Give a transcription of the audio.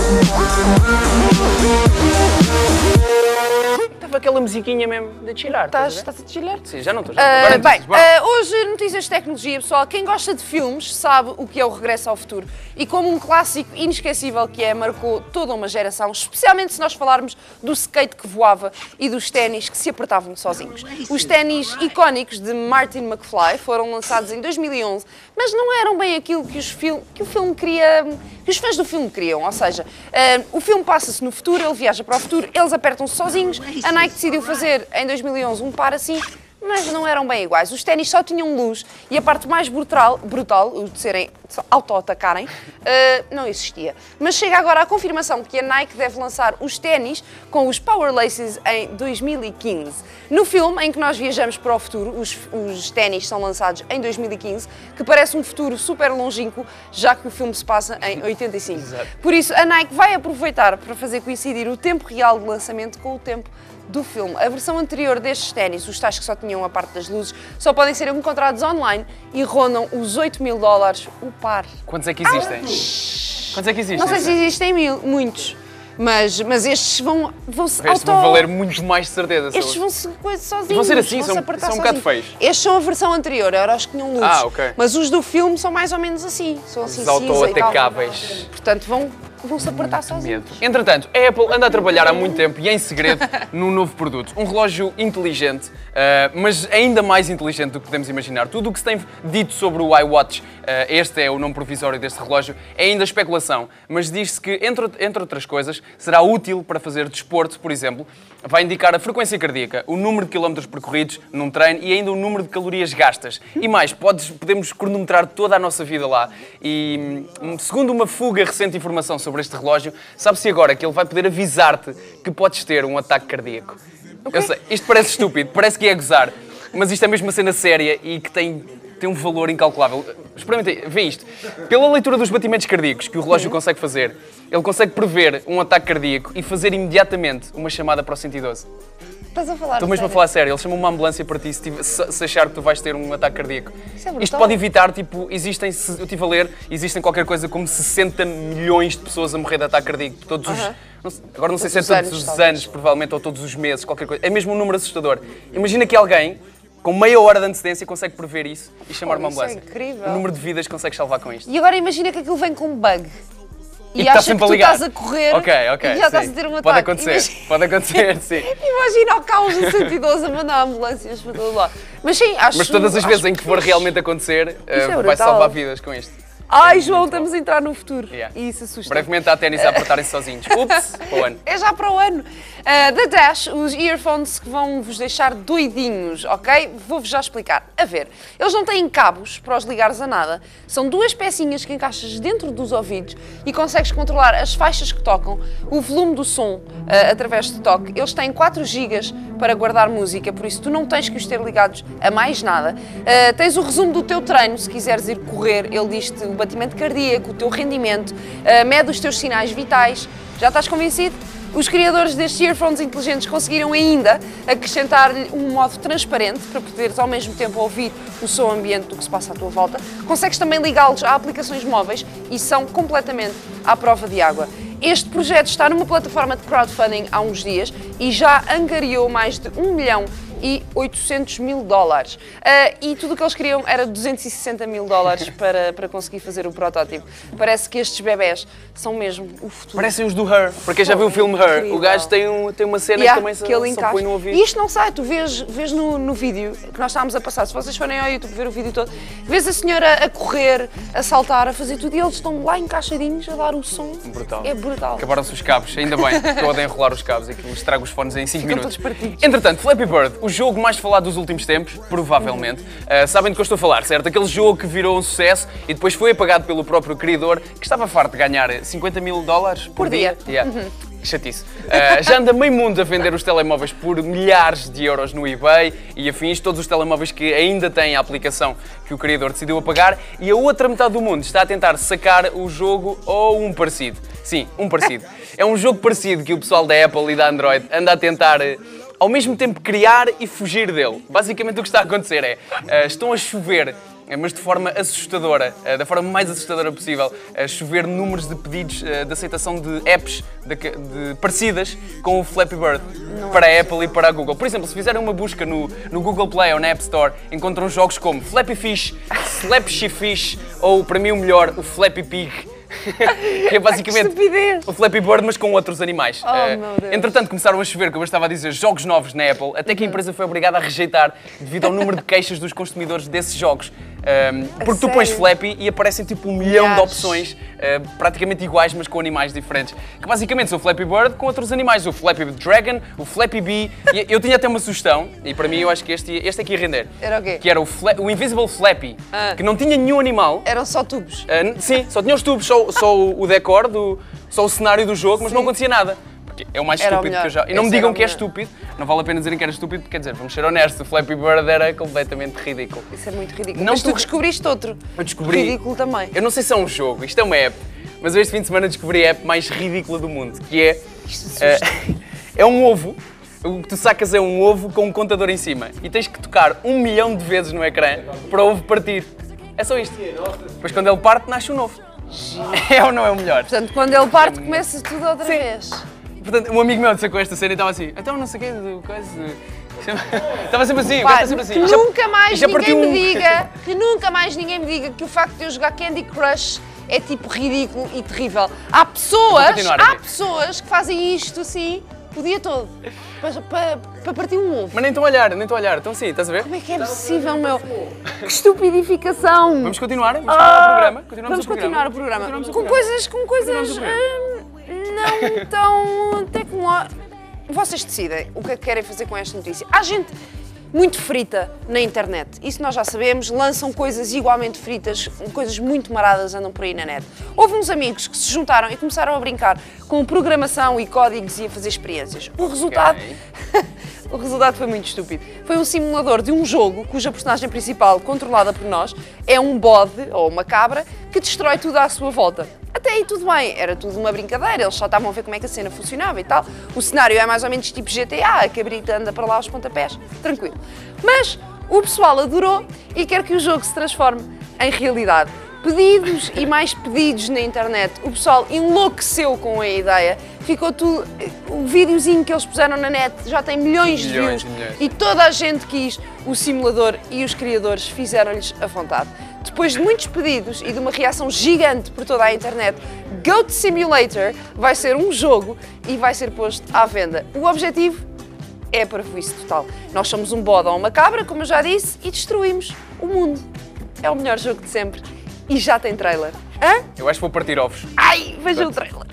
Música Estava aquela musiquinha mesmo de tirar. Estás, estás a destilhar? Sim, já não estou. Agora bem, ah, hoje notícias de tecnologia, pessoal. Quem gosta de filmes sabe o que é o Regresso ao Futuro. E como um clássico inesquecível que é, marcou toda uma geração, especialmente se nós falarmos do skate que voava e dos ténis que se apertavam sozinhos. Os ténis icónicos de Martin McFly foram lançados em 2011, mas não eram bem aquilo que, os fil- que o filme queria, que os fãs do filme queriam. Ou seja, ah, o filme passa-se no futuro, ele viaja para o futuro, eles apertam-se sozinhos. A Nike decidiu fazer em 2011 um par assim mas não eram bem iguais. Os ténis só tinham luz e a parte mais brutal, brutal de serem auto-atacarem, eh, não existia. Mas chega agora a confirmação que a Nike deve lançar os ténis com os Power Laces em 2015. No filme em que nós viajamos para o futuro, os, os ténis são lançados em 2015, que parece um futuro super longínquo, já que o filme se passa em 85. Por isso, a Nike vai aproveitar para fazer coincidir o tempo real de lançamento com o tempo do filme. A versão anterior destes ténis, os tais que só tinham a parte das luzes, só podem ser encontrados online e rondam os 8 mil dólares o par. Quantos é que existem? Quantos é que existem? Não sei se existem mil, muitos, mas, mas estes vão, vão se Estes vão valer muito mais de certeza. Estes vão se coisa sozinhos. vão ser assim, vão-se são- apertar são um bocado feios. Estes são a versão anterior, eram os que tinham luzes. Ah, ok. Mas os do filme são mais ou menos assim. São assim Os auto-atacáveis. Portanto, vão, vão se apertar sozinhos. Entretanto, a Apple anda a trabalhar há muito tempo e em segredo num novo produto. Um relógio inteligente, ah, mas ainda mais inteligente do que podemos imaginar. Tudo o que se tem dito sobre o iWatch, ah, este é o nome provisório deste relógio, é ainda especulação, mas diz-se que, entre, entre outras coisas, será útil para fazer desporto, por exemplo. Vai indicar a frequência cardíaca, o número de quilómetros percorridos num treino e ainda o número de calorias gastas. E mais, podes, podemos cronometrar toda a nossa vida lá. E hum, segundo uma fuga recente informação sobre este relógio, sabe-se agora que ele vai poder avisar-te que podes ter um ataque cardíaco. Eu sei, isto parece estúpido, parece que é gozar, mas isto é mesmo uma cena séria e que tem, tem um valor incalculável. Experimentem, vê isto. Pela leitura dos batimentos cardíacos que o relógio consegue fazer, ele consegue prever um ataque cardíaco e fazer imediatamente uma chamada para o 112. Estás a falar Estou mesmo a sério? falar a sério, ele chama uma ambulância para ti se, tive- se- se achar que tu vais ter um ataque cardíaco. Isso é brutal. Isto pode evitar, tipo, existem, se eu estive a ler, existem qualquer coisa como 60 milhões de pessoas a morrer de ataque cardíaco todos os. Aham. não sei- agora não sei Todos se é os todos anos, os talvez. anos, provavelmente, ou todos os meses, qualquer coisa. É mesmo um número assustador. Imagina que alguém, com meia hora de antecedência, consegue prever isso e chamar uma isso é ambulância. incrível. O número de vidas que consegue salvar com isto. E agora imagina que aquilo vem com um bug. E, que está acha que sempre a tu estás a correr Ok, ok. e já estás sim. a ter um ataque. Pode acontecer, Imagina- pode acontecer, sim. Imagina o caos do 112 a mandar ambulâncias para todo lado. Mas sim, acho Mas todas as acho vezes em que for realmente acontecer, eh, vai salvar vidas com isto. Ai, João, estamos a entrar no futuro. Yeah. E isso assusta. Brevemente há ténis a apertarem-se sozinhos. Ups, para o ano. É já para o ano. Uh, da Dash, os earphones que vão vos deixar doidinhos, ok? Vou-vos já explicar. A ver, eles não têm cabos para os ligares a nada. São duas pecinhas que encaixas dentro dos ouvidos e consegues controlar as faixas que tocam, o volume do som uh, através de toque. Eles têm 4 GB para guardar música, por isso tu não tens que os ter ligados a mais nada. Uh, tens o resumo do teu treino, se quiseres ir correr, ele diz-te batimento cardíaco, o teu rendimento, mede os teus sinais vitais. Já estás convencido? Os criadores destes earphones inteligentes conseguiram ainda acrescentar-lhe um modo transparente para poderes ao mesmo tempo ouvir o som ambiente do que se passa à tua volta. Consegues também ligá-los a aplicações móveis e são completamente à prova de água. Este projeto está numa plataforma de crowdfunding há uns dias e já angariou mais de 1 milhão e 800 mil dólares. Ah, e tudo o que eles queriam era 260 mil dólares para, para conseguir fazer o protótipo. Parece que estes bebés são mesmo o futuro. Parecem os do Her, para quem já viu o filme Her, Incrível. o gajo tem, um, tem uma cena Yeah, que também se, que ele encaixa. põe no ouvido. E isto não sai, tu vês, vês no, no vídeo que nós estávamos a passar, se vocês forem ao YouTube ver o vídeo todo, vês a senhora a correr, a saltar, a fazer tudo e eles estão lá encaixadinhos a dar o som. Brutal. É brutal. Acabaram-se os cabos, ainda bem, que eu odeio enrolar os cabos e que estrago os fones em 5 Ficam minutos. Entretanto, Flappy Bird, o jogo mais falado dos últimos tempos, provavelmente. Ah, sabem do que eu estou a falar, certo? Aquele jogo que virou um sucesso e depois foi apagado pelo próprio criador, que estava farto de ganhar 50 mil dólares por, Por dia. Yeah. Que Chatice. Ah, já anda meio mundo a vender os telemóveis por milhares de euros no eBay e afins, todos os telemóveis que ainda têm a aplicação que o criador decidiu apagar e a outra metade do mundo está a tentar sacar o jogo ou um parecido. Sim, um parecido. É um jogo parecido que o pessoal da Apple e da Android anda a tentar eh, ao mesmo tempo criar e fugir dele. Basicamente o que está a acontecer é, eh, estão a chover eh, mas de forma assustadora, eh, da forma mais assustadora possível, a chover números de pedidos de aceitação de apps de, de parecidas com o Flappy Bird para a Apple e para a Google. Por exemplo, se fizerem uma busca no, no Google Play ou na App Store, encontram jogos como Flappy Fish, Slapshy Fish ou, para mim, o melhor, o Flappy Pig. que é basicamente o Flappy Bird, mas com outros animais. Oh, Eh, entretanto, começaram a chover, como eu estava a dizer, jogos novos na Apple, até Uhum. que a empresa foi obrigada a rejeitar devido ao número de queixas dos consumidores desses jogos. Um, porque tu pões sério? Flappy e aparecem tipo um milhão de opções uh, praticamente iguais, mas com animais diferentes. Que basicamente são o Flappy Bird com outros animais. O Flappy Dragon, o Flappy Bee. E eu tinha até uma sugestão, e para mim eu acho que este, este aqui ia render. Era o quê? Que era o, Fla- o Invisible Flappy, Ah. que não tinha nenhum animal. Eram só tubos. Uh, sim, só tinha os tubos, só, só o decor, do, só o cenário do jogo, mas não Sim. acontecia nada. Porque é o mais Era o estúpido melhor. que eu já. E não me digam o que é estúpido, não vale a pena dizerem que era estúpido, quer dizer, vamos ser honestos, o Flappy Bird era completamente ridículo. Isso é muito ridículo. Não Mas tu descobriste outro. Eu descobri. Ridículo também. Eu não sei se é um jogo, isto é uma app, mas eu este fim de semana descobri a app mais ridícula do mundo, que é. Isto assusta. é um ovo. O que tu sacas é um ovo com um contador em cima e tens que tocar um milhão de vezes no ecrã para o ovo partir. É só isto. Depois quando ele parte, nasce um novo. É ou não é o melhor? Portanto, quando ele parte, começa tudo outra Sim. vez. Portanto, um amigo meu sacou esta cena e estava assim, então não sei o quê, do coisa. Estava sempre assim, o Pá, sempre assim. que já- nunca mais já ninguém me um. diga, que nunca mais ninguém me diga que o facto de eu jogar Candy Crush é tipo ridículo e terrível. Há pessoas, há pessoas que fazem isto assim o dia todo para, para, para partir um ovo. Mas nem estão a olhar, nem estão a olhar. Então sim, estás a ver? Como é que é possível, meu? Que estupidificação! Vamos continuar? Vamos continuar o programa? Continuamos Vamos o programa. continuar o programa. Continuamos o com programa. coisas, com coisas Continuamos não tão tecnológicas. Vocês decidem o que é que querem fazer com esta notícia. Há gente muito frita na internet, isso nós já sabemos, lançam coisas igualmente fritas, coisas muito maradas andam por aí na net. Houve uns amigos que se juntaram e começaram a brincar com programação e códigos e a fazer experiências. O resultado. O resultado foi muito estúpido. Foi um simulador de um jogo cuja personagem principal, controlada por nós, é um bode ou uma cabra que destrói tudo à sua volta. Até aí tudo bem, era tudo uma brincadeira, eles só estavam a ver como é que a cena funcionava e tal. O cenário é mais ou menos tipo GTA, a cabrita anda para lá aos pontapés, tranquilo. Mas o pessoal adorou e quer que o jogo se transforme em realidade. Pedidos e mais pedidos na internet. O pessoal enlouqueceu com a ideia. Ficou tudo. O videozinho que eles puseram na net já tem milhões, Milhões de e milhões. views. E toda a gente quis. O simulador e os criadores fizeram-lhes a vontade. Depois de muitos pedidos e de uma reação gigante por toda a internet, Goat Simulator vai ser um jogo e vai ser posto à venda. O objetivo é para isso total. Nós somos um bode ou uma cabra, como eu já disse, e destruímos o mundo. É o melhor jogo de sempre. E já tem trailer. Hã? Eu acho que vou partir ovos. Ai, veja o trailer.